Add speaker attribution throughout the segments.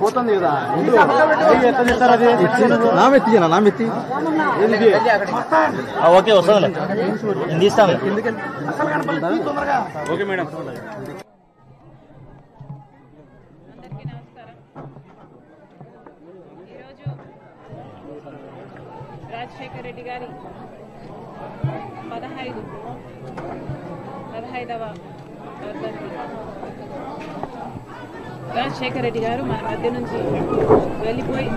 Speaker 1: పోతుంది కదా నామెత్తి నామెత్తి
Speaker 2: ఓకే వస్తుంది నేను తీస్తాను
Speaker 1: ఓకే మేడం
Speaker 3: అందరికీ రాజశేఖర్ రెడ్డి గారి పదహైదు. పదహైదవ రాజశేఖర రాజశేఖర్ రెడ్డి గారు మన మధ్య నుంచి వెళ్ళిపోయి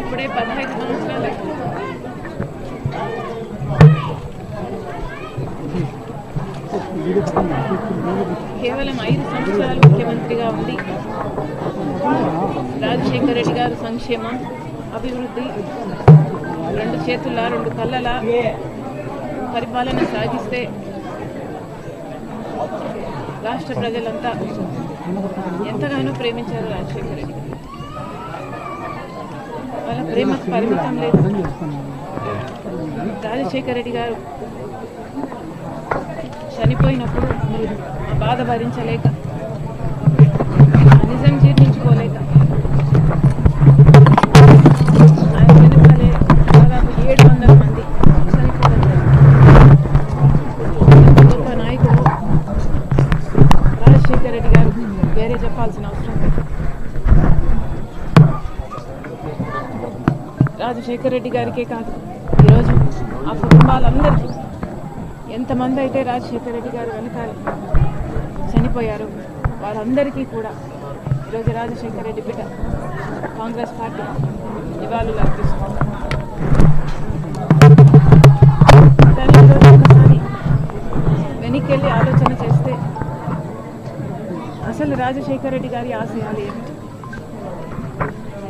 Speaker 3: ఇప్పుడే పదహైదు సంవత్సరాలు కేవలం ఐదు సంవత్సరాలు ముఖ్యమంత్రిగా ఉండి రాజశేఖర రెడ్డి గారు సంక్షేమం అభివృద్ధి రెండు చేతుల రెండు కళ్ళల పరిపాలన సాగిస్తే రాష్ట్ర ప్రజలంతా ఎంతగానో ప్రేమించారు రాజశేఖర రెడ్డి వాళ్ళ ప్రేమకు పరిమితం లేదు. రాజశేఖర రెడ్డి గారు చనిపోయినప్పుడు బాధ భరించలేక నిజం జీర్ణించుకోలేక రాజశేఖర రెడ్డి గారికే కాదు. ఈరోజు ఆ కుటుంబాలందరికీ ఎంతమంది అయితే రాజశేఖర రెడ్డి గారు వెనకాల చనిపోయారు వారందరికీ కూడా ఈరోజు రాజశేఖర రెడ్డి బిడ్డ కాంగ్రెస్ పార్టీ నివాళులు అర్పిస్తుంది కానీ ఈరోజు ఒకసారి వెనక్కి వెళ్ళి ఆలోచన చేస్తే అసలు రాజశేఖర రెడ్డి గారి ఆశయాలు ఏమిటి?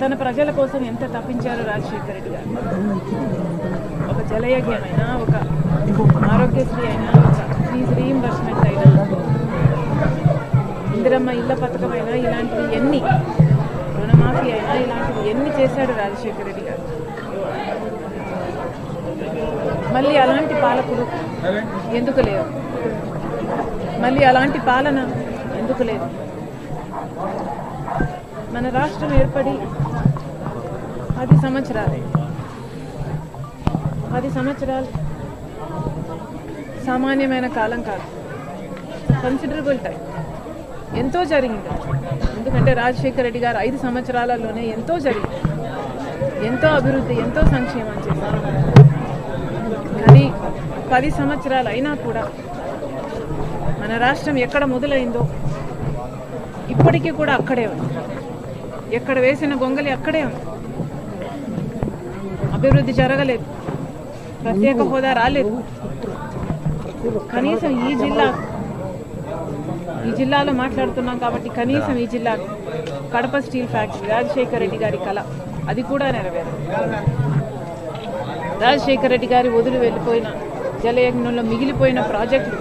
Speaker 3: తన ప్రజల కోసం ఎంత తప్పించారు రాజశేఖర రెడ్డి గారు? ఒక జలయజ్ఞమైనా ఒక ఆరోగ్యశ్రీ అయినా ఒక ఫీజు రీఇంబర్స్మెంట్ అయినా ఇందిరమ్మ ఇళ్ళ పథకం అయినా ఇలాంటివి ఎన్ని రుణమాఫీ అయినా ఇలాంటివి ఎన్ని చేశాడు రాజశేఖర రెడ్డి గారు? మళ్ళీ అలాంటి పాలకుడు ఎందుకు లేవు మళ్ళీ అలాంటి పాలన ఎందుకు లేదు? మన రాష్ట్రం ఏర్పడి పది సంవత్సరాలు. పది సంవత్సరాలు సామాన్యమైన కాలం కాదు. కన్సిడరబుల్ టైం ఎంతో జరిగింది. ఎందుకంటే రాజశేఖర రెడ్డి గారు ఐదు సంవత్సరాలలోనే ఎంతో జరిగింది. ఎంతో అభివృద్ధి ఎంతో సంక్షేమం చేశారు. కానీ పది సంవత్సరాలు అయినా కూడా మన రాష్ట్రం ఎక్కడ మొదలైందో ఇప్పటికీ కూడా అక్కడే ఉంది. ఎక్కడ వేసిన గొంగలి అక్కడే ఉంది. అభివృద్ధి జరగలేదు. ప్రత్యేక హోదా రాలేదు. కనీసం ఈ జిల్లా ఈ జిల్లాలో మాట్లాడుతున్నాం కాబట్టి కనీసం ఈ జిల్లా కడప స్టీల్ ఫ్యాక్టరీ రాజశేఖర రెడ్డి గారి కళ అది కూడా నెరవేరు రాజశేఖర రెడ్డి గారి వదిలి వెళ్ళిపోయిన జలయజ్ఞంలో మిగిలిపోయిన ప్రాజెక్టులు.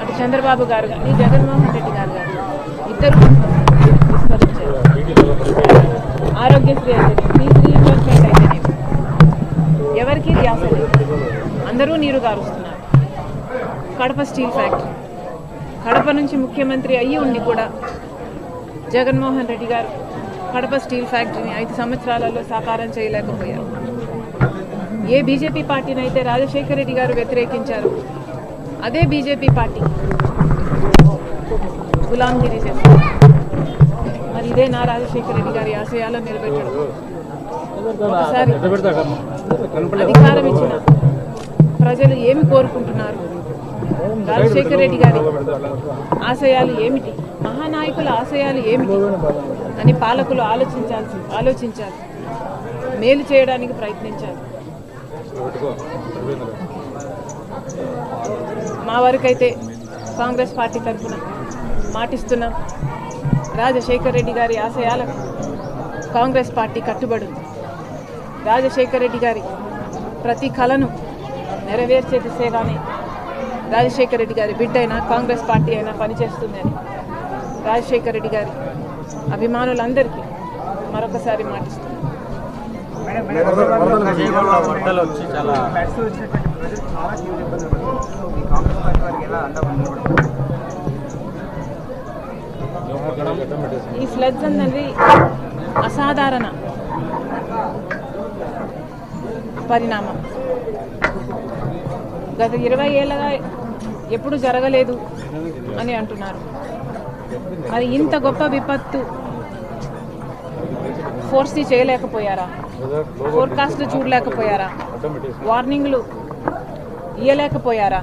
Speaker 3: అటు చంద్రబాబు గారు కానీ జగన్మోహన్ రెడ్డి గారు కానీ ఇద్దరు విస్మరించారు ఆరోగ్యశ్రీ అయితే ఫీజు రీఇంబర్స్మెంట్ అయితేనే ఎవరికి ధ్యాస లేదు. అందరూ నీరు గారుస్తున్నారు. Kadapa steel factory. కడప నుంచి ముఖ్యమంత్రి అయ్యి ఉండి కూడా జగన్మోహన్ రెడ్డి గారు కడప స్టీల్ ఫ్యాక్టరీని ఐదు సంవత్సరాలలో సాకారం చేయలేకపోయారు. ఏ బీజేపీ పార్టీని అయితే రాజశేఖర రెడ్డి గారు వ్యతిరేకించారు అదే బీజేపీ పార్టీ. గులాంగిరి చేస్తారు మరి ఇదే నా రాజశేఖర రెడ్డి గారి ఆశయాలను నిలబెట్టడం. ఒకసారి అధికారం ఇచ్చిన ప్రజలు ఏమి కోరుకుంటున్నారు? రాజశేఖర రెడ్డి గారి ఆశయాలు ఏమిటి? మహానాయకుల ఆశయాలు ఏమిటి? అని పాలకులు ఆలోచించాల్సి ఆలోచించాలి. మేలు చేయడానికి ప్రయత్నించాలి. మా వరకైతే కాంగ్రెస్ పార్టీ తరఫున మాటిస్తున్నాం రాజశేఖర్ రెడ్డి గారి ఆశయాలకు కాంగ్రెస్ పార్టీ కట్టుబడి రాజశేఖర్ రెడ్డి గారి ప్రతి కళను నెరవేర్చే దిశగానే రాజశేఖర్ రెడ్డి గారి బిడ్డ అయినా కాంగ్రెస్ పార్టీ అయినా పనిచేస్తుందని రాజశేఖర్ రెడ్డి గారి అభిమానులందరికీ మరొకసారి మాటిస్తున్నాం.
Speaker 2: చాలా
Speaker 3: ఈ ఫ్లడ్స్ అన్నది అసాధారణ పరిణామం. గత ఇరవై ఏళ్ళగా ఎప్పుడు జరగలేదు అని అంటున్నారు. మరి ఇంత గొప్ప విపత్తు ఫోర్సీ చేయలేకపోయారా? ఫోర్కాస్ట్లు చూడలేకపోయారా? వార్నింగ్లు ఇయ్యలేకపోయారా?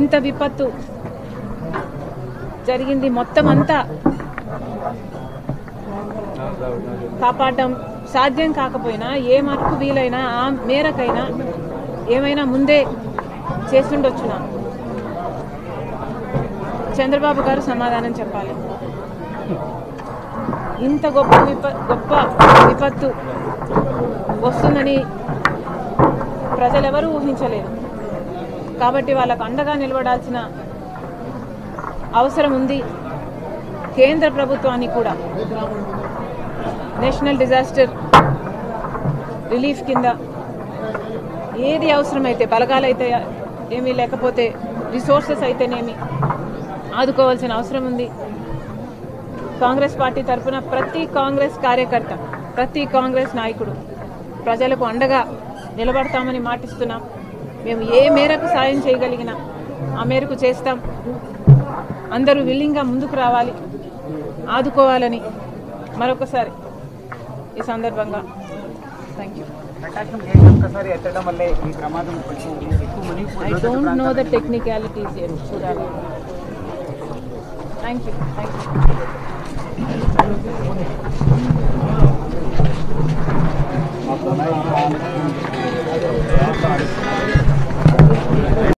Speaker 3: ఇంత విపత్తు జరిగింది మొత్తం అంతా. కాపాడటం సాధ్యం కాకపోయినా ఏ మరకు వీలైనా ఆ మేరకైనా ఏమైనా ముందే చేస్తుండొచ్చునా? చంద్రబాబు గారు సమాధానం చెప్పాలి. ఇంత గొప్ప విప గొప్ప విపత్తు వస్తుందని ప్రజలెవరూ ఊహించలేదు కాబట్టి వాళ్ళకు అండగా నిలబడాల్సిన అవసరం ఉంది కేంద్ర ప్రభుత్వానికి కూడా. నేషనల్ డిజాస్టర్ రిలీఫ్ కింద ఏది అవసరమైతే బలగాలైతే ఏమీ లేకపోతే రిసోర్సెస్ అయితేనేమి ఆదుకోవాల్సిన అవసరం ఉంది కాంగ్రెస్ పార్టీ తరఫున ప్రతి కాంగ్రెస్ కార్యకర్త ప్రతి కాంగ్రెస్ నాయకుడు ప్రజలకు అండగా నిలబడతామని మాటిస్తున్నాం. మేము ఏ మేరకు సాయం చేయగలిగినా ఆ మేరకు చేస్తాం. అందరూ విల్లింగ్గా ముందుకు రావాలి. ఆదుకోవాలని మరొకసారి ఈ సందర్భంగా thank you I don't know the technicalities చూడాలి. Thank you thank you